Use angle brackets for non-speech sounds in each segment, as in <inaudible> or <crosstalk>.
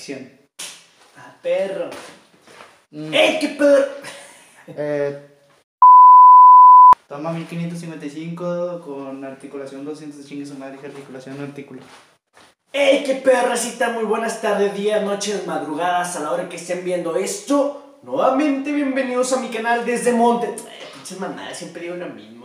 acción. Ah, perro. Mm, ¡Ey, qué perro! eh, toma 1555 con articulación 200 chingue su madre, articulación artículo. ¡Ey, qué perracita! Muy buenas tardes, días, noches, madrugadas, a la hora que estén viendo esto. Nuevamente, bienvenidos a mi canal desde Monte. Ay, pinches mamadas, siempre digo lo mismo.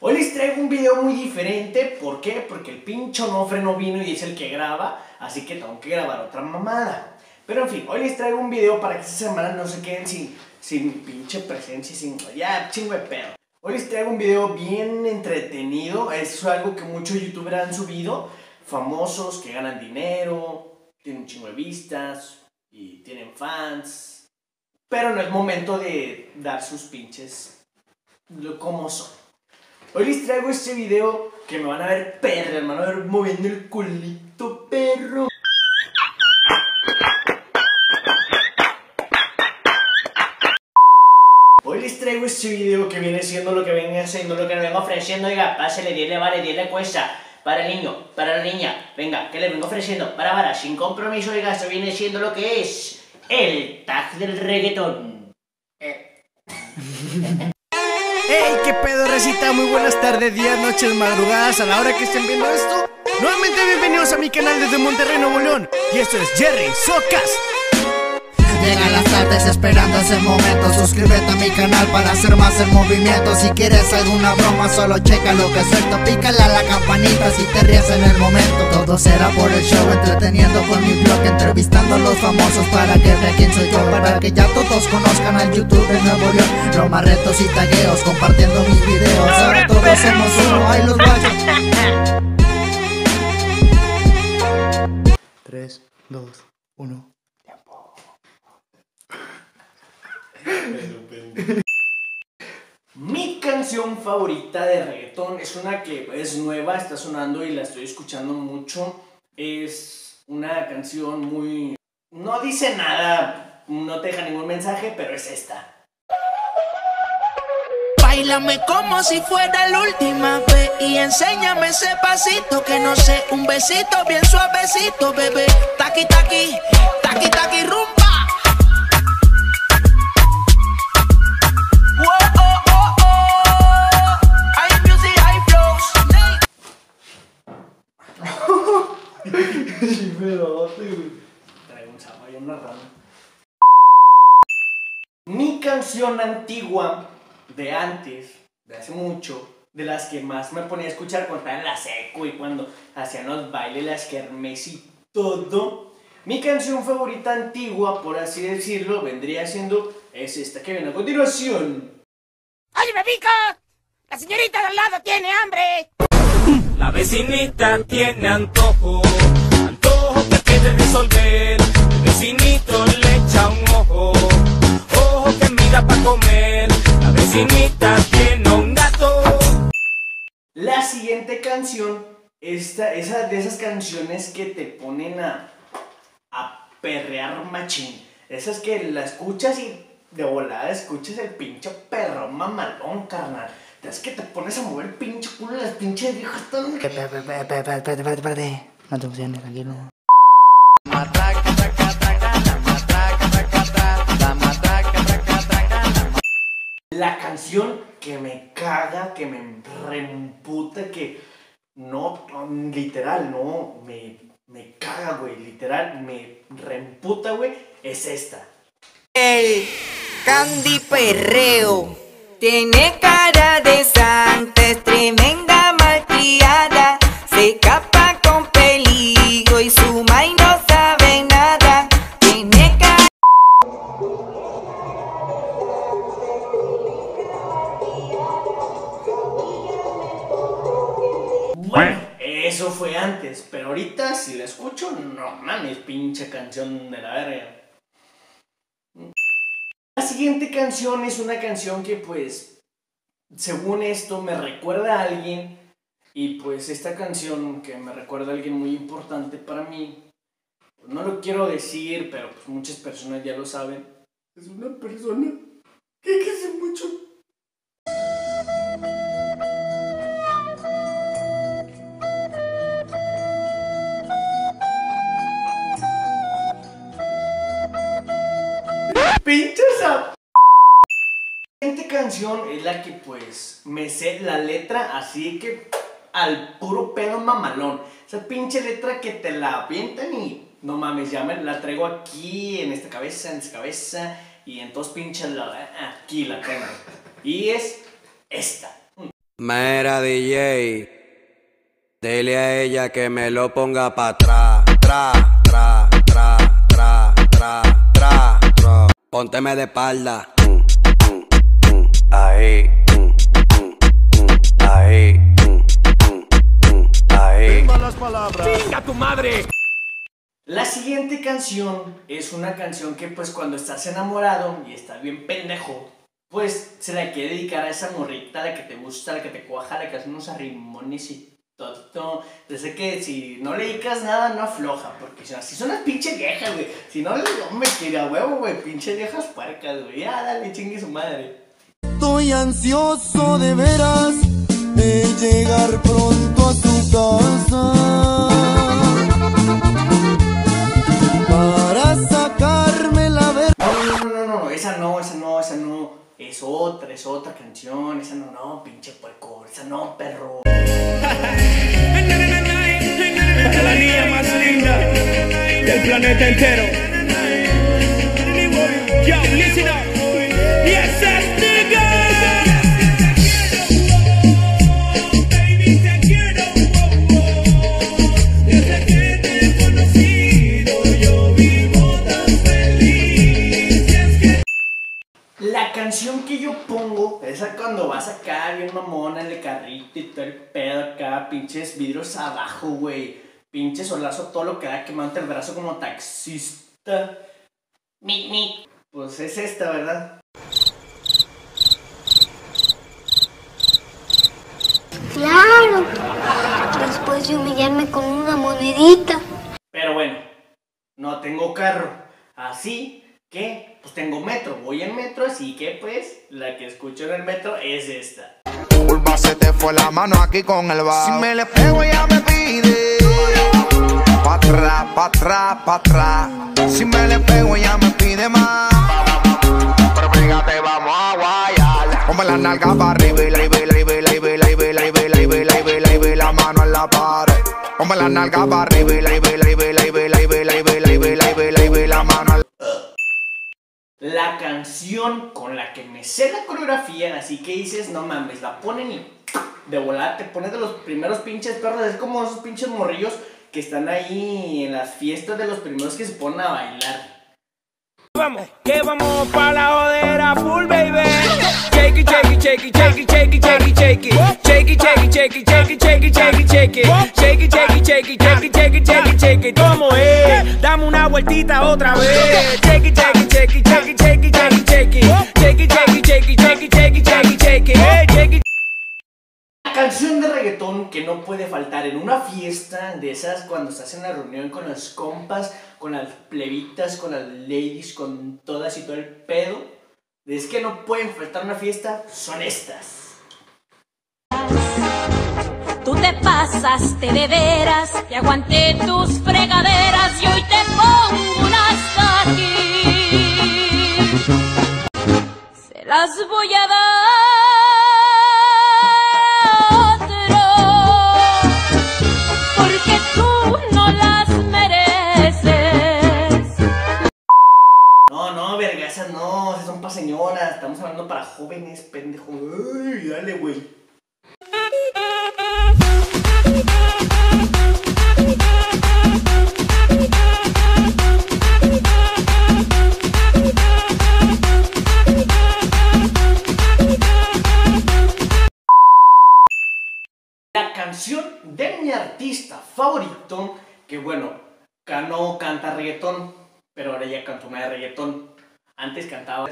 Hoy les traigo un video muy diferente. ¿Por qué? Porque el pincho Onofre no vino y es el que graba. Así que tengo que grabar otra mamada. Pero en fin, hoy les traigo un video para que esta semana no se queden sin, sin pinche presencia y sin. Ya, chingo de pedo. Hoy les traigo un video bien entretenido. Es algo que muchos youtubers han subido. Famosos que ganan dinero, tienen un chingo de vistas y tienen fans. Pero no es momento de dar sus pinches como son. Hoy les traigo este video que me van a ver perro, me van a ver moviendo el culito perro. Hoy les traigo este video que viene siendo lo que viene haciendo, lo que me vengo ofreciendo. Oiga, pásale, dile, vale, dile cuesta. Para el niño, para la niña. Venga, que le vengo ofreciendo. Para, para, sin compromiso, oiga, esto viene siendo lo que es el tag del reggaetón. Eh. <laughs> Muy buenas tardes, días, noches, madrugadas, a la hora que estén viendo esto. Nuevamente bienvenidos a mi canal desde Monterrey, Nuevo León. Y esto es Jerry Socas. Llegan las tardes esperando ese momento. Suscríbete a mi canal para hacer más el movimiento. Si quieres alguna broma solo checa lo que suelto. Pícale a la campanita si te ríes en el momento. Todo será por el show entreteniendo con mi blog Entrevistando a los famosos. Para que vean quién soy yo Para que ya todos conozcan al YouTube de Nuevo León. Bromas, retos y tagueos compartiendo mis videos. Ahora todos somos uno, ahí los guayos 3, 2, 1. Mi canción favorita de reggaetón es una que es nueva, está sonando y la estoy escuchando mucho. Es una canción muy... No dice nada, no te deja ningún mensaje, pero es esta. Bailame como si fuera la última vez y enséñame ese pasito que no sé, un besito bien suavecito, bebé. Taqui taqui, taqui taqui rumba. Una rana. Mi canción antigua de antes, de hace mucho, de las que más me ponía a escuchar cuando estaba en la seco y cuando hacían los bailes, las kermes y todo. Mi canción favorita antigua, por así decirlo, vendría siendo es esta que viene a continuación. ¡Oye, me pica! La señorita de al lado tiene hambre. La vecinita tiene antojo, antojo que quiere resolver. Vecinito le echa un ojo, ojo que mira para comer. La vecinita tiene un gato. La siguiente canción, esta, esa de esas canciones que te ponen a, a perrear machín. Esas que la escuchas y de volada escuchas el pinche perro mamalón, carnal. Es que te pones a mover el pinche culo de las pinches viejas tan... Espérate, espérate, espérate, espérate, espérate. No te emociones, tranquilo. La canción que me caga, que me reemputa, que no, literal, no, me, me caga, güey, literal, me reemputa, güey, es esta. El Candy Perreo tiene cara de santa, es tremenda malcriada, eso fue antes, pero ahorita si la escucho, no mames, pinche canción de la verga. La siguiente canción es una canción que pues, según esto, me recuerda a alguien y pues esta canción que me recuerda a alguien muy importante para mí, no lo quiero decir, pero pues muchas personas ya lo saben, es una persona que quise mucho. Pinche esa. La siguiente canción es la que pues me sé la letra así que al puro pedo mamalón. Esa pinche letra que te la avientan y no mames, ya me la traigo aquí en esta cabeza, en esta cabeza y en todos pinches lados. Aquí la tengo. Y es esta. Mera DJ, dile a ella que me lo ponga pa' atrás, Pónteme de espalda. Ahí, mm, ahí, mm, mm, mm, ahí. La siguiente canción es una canción que pues cuando estás enamorado y estás bien pendejo, pues se la quiere dedicar a esa morrita, la que te gusta, la que te cuaja, la que hace unos arrimones y todo. Desde que si no le dedicas nada, no afloja, porque si así son las pinches viejas, güey. Si no, hombre, que a huevo, güey, pinches viejas puercas, güey. Ya, dale, chingue su madre. Estoy ansioso de veras de llegar pronto a tu casa otra, es otra canción. Esa no, no, pinche puerco. Esa no, perro. La niña más linda del planeta entero. Yo, listen up. Yes, that's vas acá bien mamona en el carrito y todo el pedo acá, pinches vidrios abajo, güey. Pinche solazo, todo lo que da quemante el brazo como taxista. Mic, mic. Pues es esta, ¿verdad? Claro, después de humillarme con una monedita. Pero bueno, no tengo carro. Así que, pues tengo metro. Voy en metro, así que pues, la que escucho en el metro es esta. Curva se te fue la mano aquí con el bajo. Si me le pego ella me pide Pa' atrás, pa' atrás, pa' atrás Si me le pego ella me pide más Pero fíjate, vamos a guayar Ponme la nalga para arriba y la y la y la y la y la y la y la y la y la y la y la mano en la pared Ponme la nalga para arriba y la y la y la y la y la y la y la y la mano en la La canción con la que me sé la coreografía, así que dices, no mames, la ponen y de volar te pones de los primeros pinches perros, es como esos pinches morrillos que están ahí en las fiestas de los primeros que se ponen a bailar. Vamos, que vamos pa' la jodera full, baby. Shake it, shake it, shake it, shake it, shake it, shake it, shake it. Shake it, shake it, shake it, shake it, shake it, shake it, shake it. Shake it, shake it, shake it, shake it, shake it, shake it, shake it. ¿Cómo es? Dame una vueltita otra vez. Shake it, shake it, shake it, shake it, shake it, shake it, shake it. Shake it, shake it, shake it, shake it, shake it, shake it, shake it. Shake it. La canción de reggaetón que no puede faltar en una fiesta de esas cuando estás en una reunión con los compas, con las plebitas, con las ladies, con todas y todo el pedo. Es que no pueden faltar una fiesta, son estas. Tú te pasaste de veras y aguanté tus fregaderas y hoy te pongo un hasta aquí. Se las voy a dar para jóvenes, pendejo. Ay, dale, güey. La canción de mi artista favorito, que bueno, no canta reggaetón, pero ahora ya canta una de reggaetón. Antes cantaba.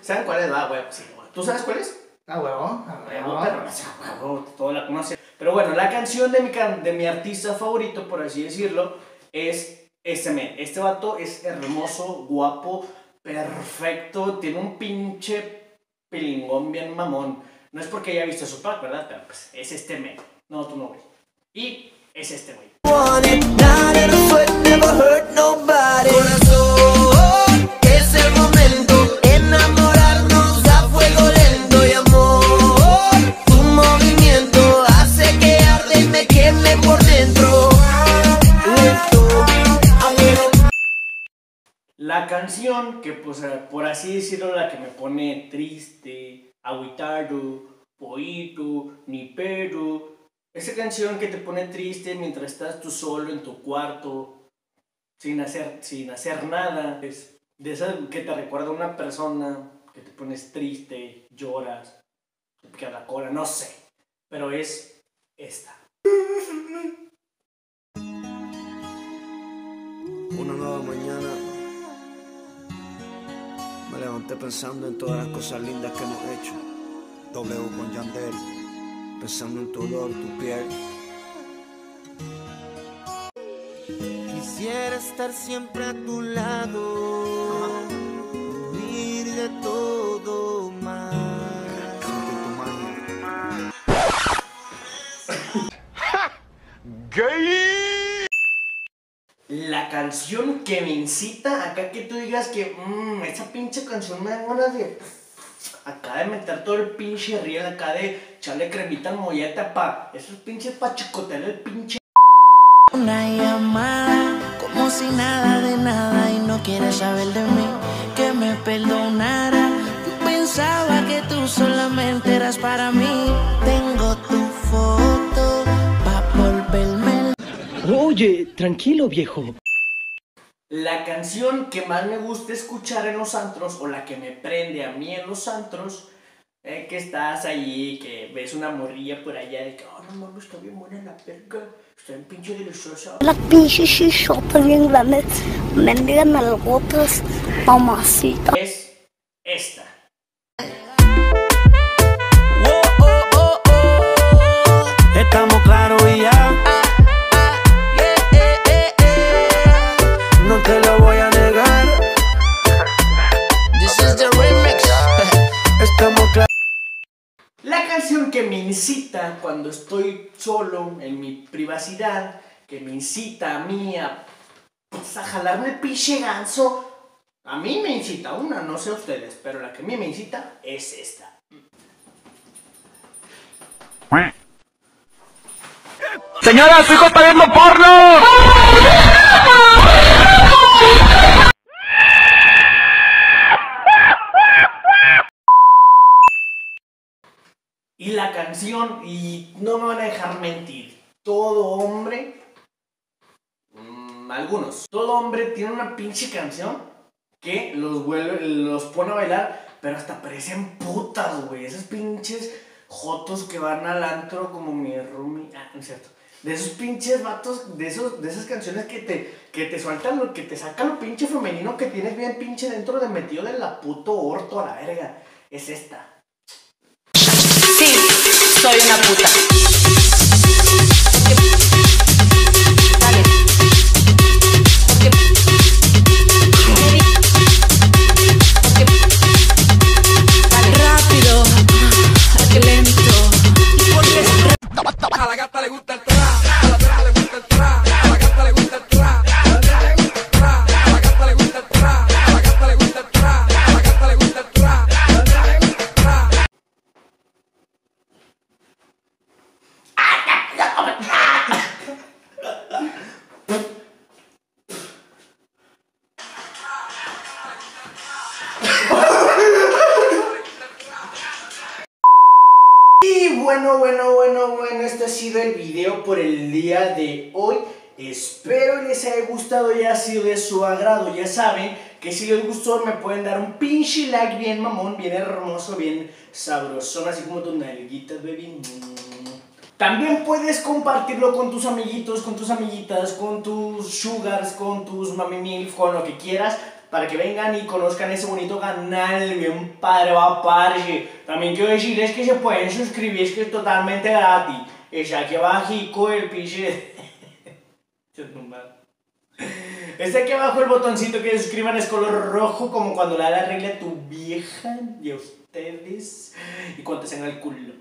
¿Saben cuál es la güey? Sí, güey. ¿Tú sabes cuál es? Ah, huevo. Ah, Huevo, huevo. pero no sé, huevo, todo la conoce. Pero bueno, la canción de mi, can- de mi artista favorito, por así decirlo, es este men. Este vato es hermoso, guapo, perfecto, tiene un pinche pilingón bien mamón. No es porque haya visto su pack, ¿verdad? Pero pues es este men. No, tú no, güey. Y es este güey. La canción que, pues, eh, por así decirlo, la que me pone triste, aguitado, poito, ni pero, esa canción que te pone triste mientras estás tú solo en tu cuarto, sin hacer, sin hacer nada. Es de esa que te recuerda a una persona, que te pones triste, lloras, te pica la cola, no sé. Pero es esta. Una nueva mañana me levanté pensando en todas las cosas lindas que hemos hecho. W con Yandel, pensando en tu olor, tu piel. Quisiera estar siempre a tu lado, huir de todo mal. Magia. La canción que me incita acá que tú digas que mmm, esa pinche canción me da ganas de acá de meter todo el pinche riel acá de echarle cremita al mollete pa esos pinches pa chicotear el pinche Una llamada, como si nada de nada y no quieres saber de mí, que me perdonara. Yo pensaba que tú solamente eras para mí. Tengo tu foto pa' volverme Oye, tranquilo viejo. La canción que más me gusta escuchar en los antros o la que me prende a mí en los antros eh, que estás ahí, que ves una morrilla por allá de que, oh no mames, está bien buena la perca, está bien pinche deliciosa. La pinche shishota bien grande. Mendigan algotas, mamacita. Cuando estoy solo en mi privacidad, que me incita a mí a, pues, a jalarme el pinche ganso, a mí me incita una, no sé ustedes, pero la que a mí me incita es esta. Señora, su hijo está viendo porno. Y la canción, y no me van a dejar mentir, todo hombre, mm, algunos, todo hombre tiene una pinche canción que los, vuelve, los pone a bailar, pero hasta parecen putas, güey, esos pinches jotos que van al antro como mi roomie, ah, no es cierto. De esos pinches vatos, de, esos, de esas canciones que te, que te sueltan, que te sacan lo pinche femenino que tienes bien pinche dentro de metido de la puto orto a la verga. Es esta. Soy una puta. Y bueno, bueno, bueno, bueno, este ha sido el video por el día de hoy. Espero les haya gustado y haya sido de su agrado. Ya saben que si les gustó me pueden dar un pinche like bien mamón, bien hermoso, bien sabrosón, así como tus nalguitas, baby. También puedes compartirlo con tus amiguitos, con tus amiguitas, con tus sugars, con tus mami milf, con lo que quieras, para que vengan y conozcan ese bonito canal bien va parche. También quiero decirles que se pueden suscribir, es que es totalmente gratis. Está aquí abajo el pinche... <laughs> Está aquí abajo el botoncito que suscriban es color rojo, como cuando le da la regla a tu vieja y a ustedes, y cuando te el culo.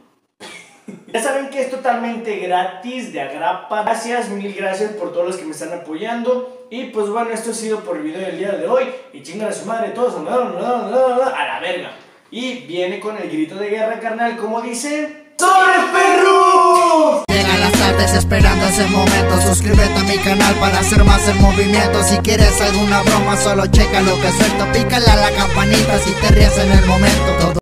Ya saben que es totalmente gratis, de agrapa. Gracias, mil gracias por todos los que me están apoyando. Y pues bueno, esto ha sido por el video del día de hoy. Y chingan a su madre todos a la verga. Y viene con el grito de guerra carnal, como dice... ¡Sobre perro! Llegan las tardes esperando ese momento Suscríbete a mi canal para hacer más el movimiento Si quieres alguna broma solo checa lo que suelto Pícale a la campanita si te ríes en el momento